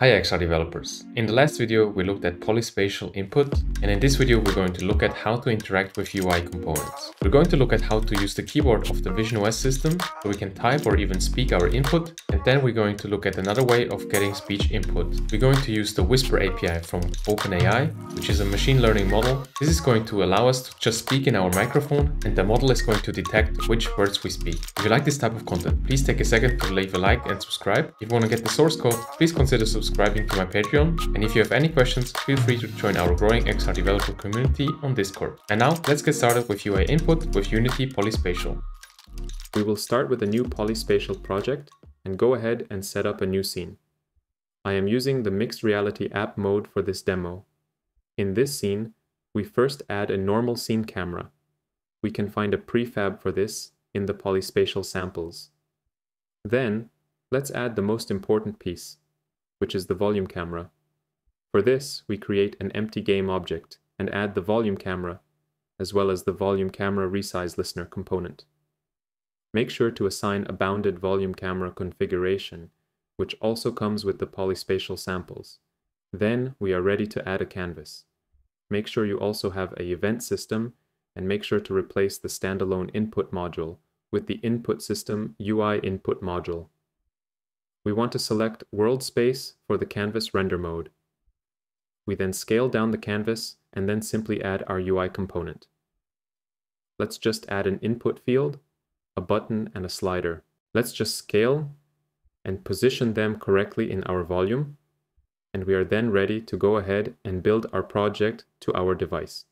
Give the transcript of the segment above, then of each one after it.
Hi XR developers. In the last video we looked at polyspatial input and in this video we're going to look at how to interact with UI components. We're going to look at how to use the keyboard of the Vision OS system so we can type or even speak our input and then we're going to look at another way of getting speech input. We're going to use the Whisper API from OpenAI which is a machine learning model. This is going to allow us to just speak in our microphone and the model is going to detect which words we speak. If you like this type of content please take a second to leave a like and subscribe. If you want to get the source code please consider subscribing subscribing to my Patreon. And if you have any questions, feel free to join our growing XR developer community on Discord. And now let's get started with UI input with Unity Polyspatial. We will start with a new Polyspatial project and go ahead and set up a new scene. I am using the mixed reality app mode for this demo. In this scene, we first add a normal scene camera. We can find a prefab for this in the polyspatial samples. Then, let's add the most important piece, which is the volume camera. For this, we create an empty game object and add the volume camera, as well as the volume camera resize listener component. Make sure to assign a bounded volume camera configuration, which also comes with the polyspatial samples. Then we are ready to add a canvas. Make sure you also have a event system and make sure to replace the standalone input module with the input system UI input module we want to select World Space for the canvas render mode. We then scale down the canvas and then simply add our UI component. Let's just add an input field, a button, and a slider. Let's just scale and position them correctly in our volume, and we are then ready to go ahead and build our project to our device.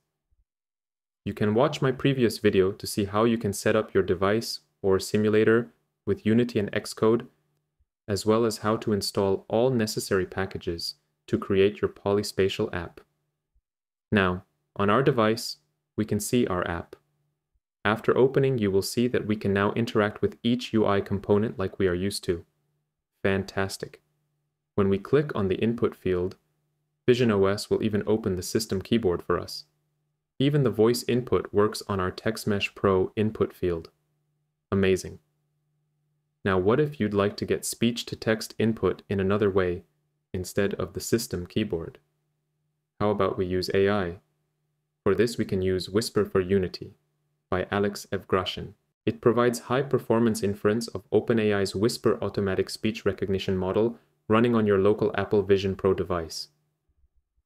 You can watch my previous video to see how you can set up your device or simulator with Unity and Xcode as well as how to install all necessary packages to create your polyspatial app. Now, on our device, we can see our app. After opening, you will see that we can now interact with each UI component like we are used to. Fantastic. When we click on the input field, Vision OS will even open the system keyboard for us. Even the voice input works on our TextMesh Pro input field. Amazing. Now what if you'd like to get speech-to-text input in another way instead of the system keyboard? How about we use AI? For this we can use Whisper for Unity by Alex Evgrashin. It provides high-performance inference of OpenAI's Whisper automatic speech recognition model running on your local Apple Vision Pro device.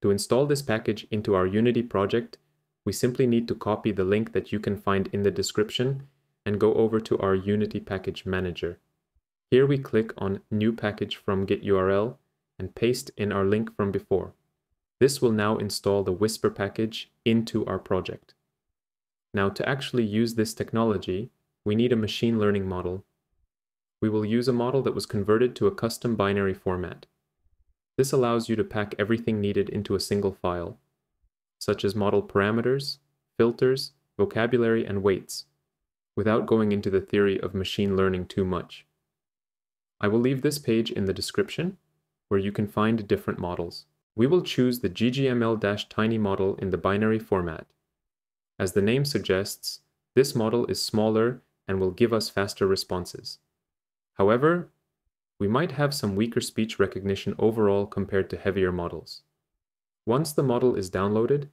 To install this package into our Unity project, we simply need to copy the link that you can find in the description and go over to our Unity Package Manager. Here we click on New Package from Git URL and paste in our link from before. This will now install the Whisper package into our project. Now to actually use this technology, we need a machine learning model. We will use a model that was converted to a custom binary format. This allows you to pack everything needed into a single file, such as model parameters, filters, vocabulary, and weights, without going into the theory of machine learning too much. I will leave this page in the description where you can find different models. We will choose the ggml-tiny model in the binary format. As the name suggests, this model is smaller and will give us faster responses. However, we might have some weaker speech recognition overall compared to heavier models. Once the model is downloaded,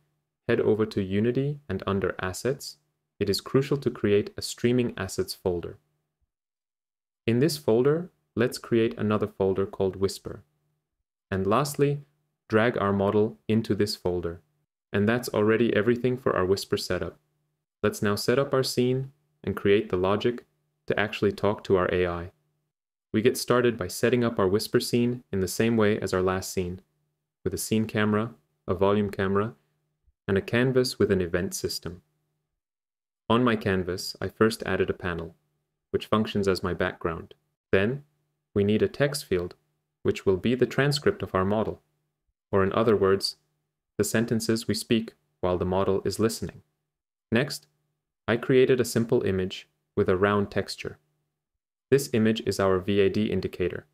head over to Unity and under Assets, it is crucial to create a Streaming Assets folder. In this folder, let's create another folder called Whisper. And lastly, drag our model into this folder. And that's already everything for our Whisper setup. Let's now set up our scene and create the logic to actually talk to our AI. We get started by setting up our Whisper scene in the same way as our last scene, with a scene camera, a volume camera, and a canvas with an event system. On my canvas, I first added a panel, which functions as my background. Then, we need a text field, which will be the transcript of our model, or in other words, the sentences we speak while the model is listening. Next, I created a simple image with a round texture. This image is our VAD indicator.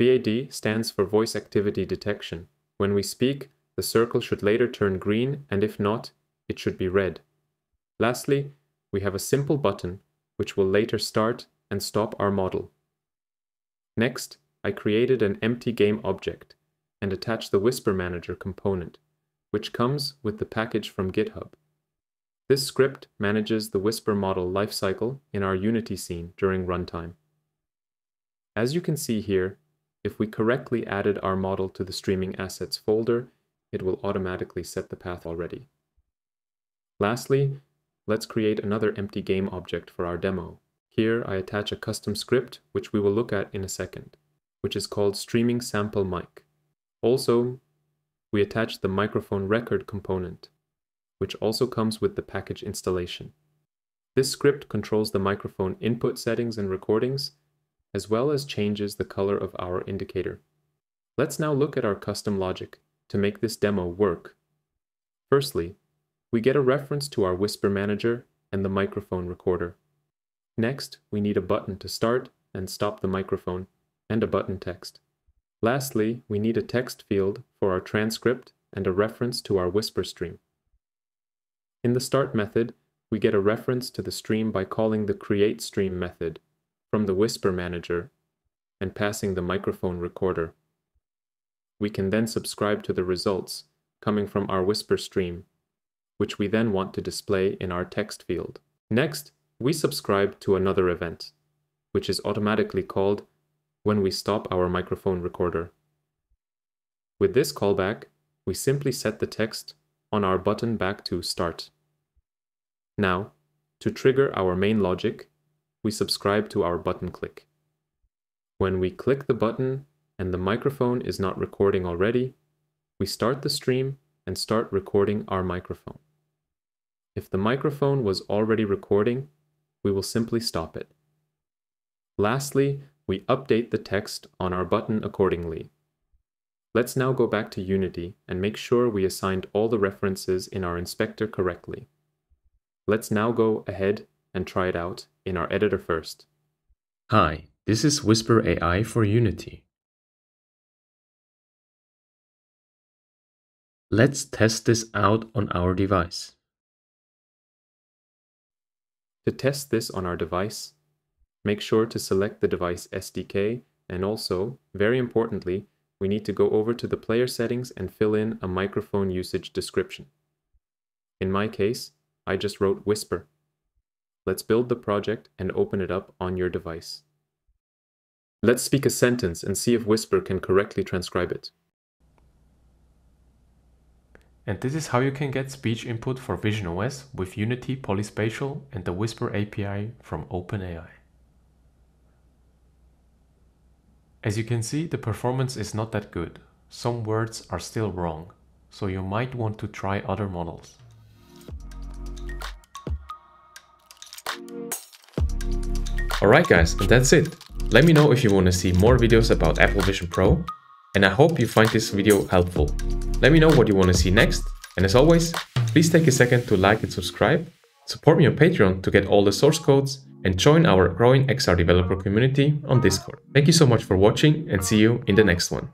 VAD stands for Voice Activity Detection. When we speak, the circle should later turn green, and if not, it should be red. Lastly, we have a simple button which will later start and stop our model. Next, I created an empty game object and attached the Whisper Manager component, which comes with the package from GitHub. This script manages the Whisper model lifecycle in our Unity scene during runtime. As you can see here, if we correctly added our model to the streaming assets folder, it will automatically set the path already. Lastly, let's create another empty game object for our demo. Here I attach a custom script, which we will look at in a second, which is called streaming sample mic. Also, we attach the microphone record component, which also comes with the package installation. This script controls the microphone input settings and recordings, as well as changes the color of our indicator. Let's now look at our custom logic to make this demo work. Firstly, we get a reference to our Whisper Manager and the microphone recorder. Next, we need a button to start and stop the microphone, and a button text. Lastly, we need a text field for our transcript and a reference to our Whisper stream. In the start method, we get a reference to the stream by calling the create stream method from the Whisper Manager and passing the microphone recorder. We can then subscribe to the results coming from our Whisper stream, which we then want to display in our text field. Next, we subscribe to another event, which is automatically called when we stop our microphone recorder. With this callback, we simply set the text on our button back to Start. Now, to trigger our main logic, we subscribe to our button click. When we click the button and the microphone is not recording already, we start the stream and start recording our microphone. If the microphone was already recording, we will simply stop it. Lastly, we update the text on our button accordingly. Let's now go back to Unity and make sure we assigned all the references in our inspector correctly. Let's now go ahead and try it out in our editor first. Hi, this is Whisper AI for Unity. Let's test this out on our device. To test this on our device, make sure to select the device SDK and also, very importantly, we need to go over to the player settings and fill in a microphone usage description. In my case, I just wrote Whisper. Let's build the project and open it up on your device. Let's speak a sentence and see if Whisper can correctly transcribe it. And this is how you can get speech input for Vision OS with Unity Polyspatial and the Whisper API from OpenAI. As you can see, the performance is not that good. Some words are still wrong, so you might want to try other models. Alright guys, and that's it. Let me know if you want to see more videos about Apple Vision Pro, and I hope you find this video helpful. Let me know what you want to see next, and as always, please take a second to like and subscribe, support me on Patreon to get all the source codes, and join our growing XR developer community on Discord. Thank you so much for watching and see you in the next one.